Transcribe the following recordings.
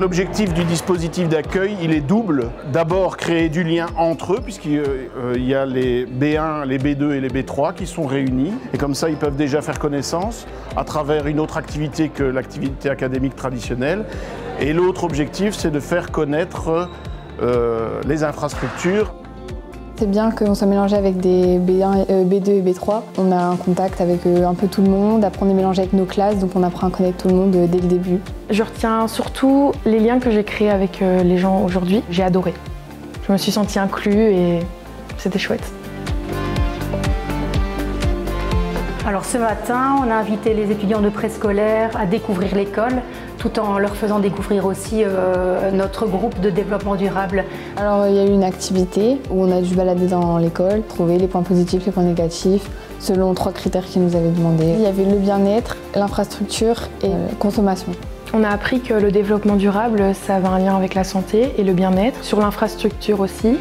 L'objectif du dispositif d'accueil, il est double. D'abord, créer du lien entre eux, puisqu'il euh, y a les B1, les B2 et les B3 qui sont réunis. Et comme ça, ils peuvent déjà faire connaissance à travers une autre activité que l'activité académique traditionnelle. Et l'autre objectif, c'est de faire connaître euh, les infrastructures c'est bien qu'on soit mélangé avec des B1, B2 et B3. On a un contact avec euh, un peu tout le monde. Après, on est mélangé avec nos classes, donc on apprend à connaître tout le monde euh, dès le début. Je retiens surtout les liens que j'ai créés avec euh, les gens aujourd'hui. J'ai adoré. Je me suis sentie inclus et c'était chouette. Alors ce matin, on a invité les étudiants de préscolaire à découvrir l'école, tout en leur faisant découvrir aussi euh, notre groupe de développement durable. Alors il y a eu une activité où on a dû balader dans l'école, trouver les points positifs, les points négatifs, selon trois critères qu'ils nous avaient demandé. Il y avait le bien-être, l'infrastructure et la consommation. On a appris que le développement durable, ça avait un lien avec la santé et le bien-être, sur l'infrastructure aussi.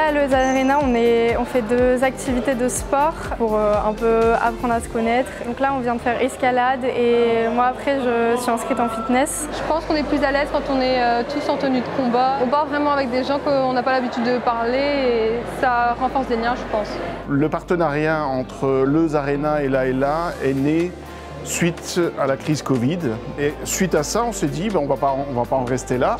Là, à Leuze Arena, on, on, fait deux activités de sport pour euh, un peu apprendre à se connaître. Donc là, on vient de faire escalade et moi, après, je suis inscrite en fitness. Je pense qu'on est plus à l'aise quand on est euh, tous en tenue de combat. On part vraiment avec des gens qu'on n'a pas l'habitude de parler et ça renforce des liens, je pense. Le partenariat entre Leuze Arena et l'AELA est né suite à la crise Covid. Et suite à ça, on s'est dit, ben, on ne va pas en rester là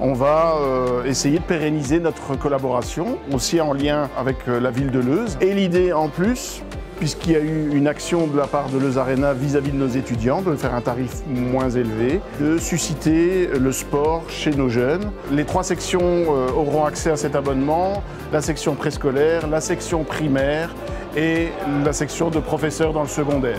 on va euh, essayer de pérenniser notre collaboration, aussi en lien avec euh, la ville de Leuze. Et l'idée en plus, puisqu'il y a eu une action de la part de Leuze Arena vis-à-vis de nos étudiants, de faire un tarif moins élevé, de susciter le sport chez nos jeunes. Les trois sections euh, auront accès à cet abonnement, la section préscolaire, la section primaire et la section de professeurs dans le secondaire.